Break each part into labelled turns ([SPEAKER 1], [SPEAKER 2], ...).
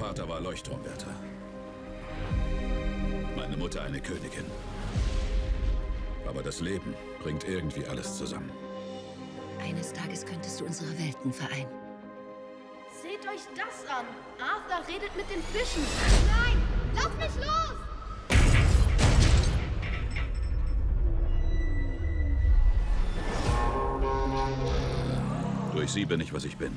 [SPEAKER 1] Vater war Leuchtturmwärter. Meine Mutter eine Königin. Aber das Leben bringt irgendwie alles zusammen.
[SPEAKER 2] Eines Tages könntest du unsere Welten vereinen.
[SPEAKER 3] Seht euch das an! Arthur redet mit den Fischen! Nein! Lass mich los!
[SPEAKER 1] Durch sie bin ich, was ich bin.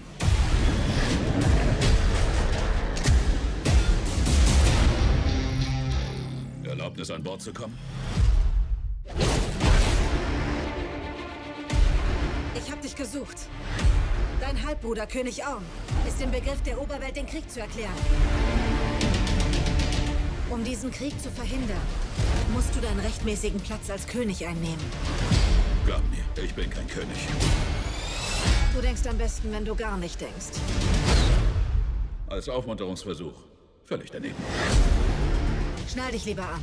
[SPEAKER 1] Erlaubnis an Bord zu kommen?
[SPEAKER 4] Ich hab dich gesucht. Dein Halbbruder, König Orm, ist im Begriff der Oberwelt den Krieg zu erklären. Um diesen Krieg zu verhindern, musst du deinen rechtmäßigen Platz als König einnehmen.
[SPEAKER 1] Glaub mir, ich bin kein König.
[SPEAKER 4] Du denkst am besten, wenn du gar nicht denkst.
[SPEAKER 1] Als Aufmunterungsversuch. Völlig daneben.
[SPEAKER 4] Schnall dich lieber an.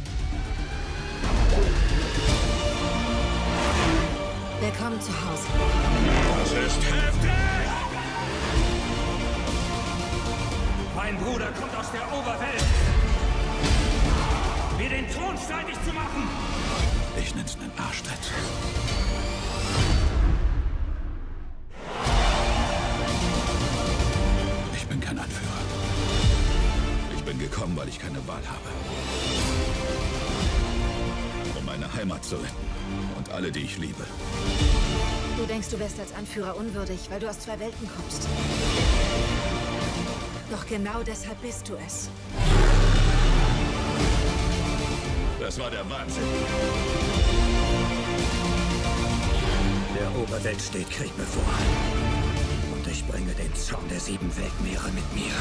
[SPEAKER 4] Willkommen zu Hause.
[SPEAKER 5] Das ist heftig! Mein Bruder kommt aus der Oberwelt. Mir den Thron streitig zu machen.
[SPEAKER 1] Ich nenn's einen Arschtritt. Ich bin kein Anführer. Ich bin gekommen, weil ich keine Wahl habe. Meine Heimat zu retten. Und alle, die ich liebe.
[SPEAKER 4] Du denkst, du wärst als Anführer unwürdig, weil du aus zwei Welten kommst. Doch genau deshalb bist du es.
[SPEAKER 1] Das war der Wahnsinn.
[SPEAKER 6] Der Oberwelt steht Krieg bevor. Und ich bringe den Zorn der sieben Weltmeere mit mir.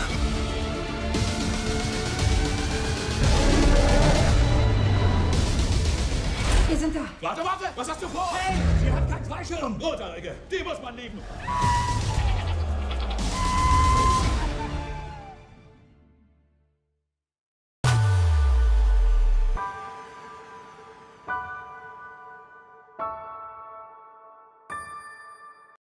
[SPEAKER 5] Warte, warte! Was hast du vor? Hey! Sie hat keinen Freischirm! Rothaarige! Die muss man lieben!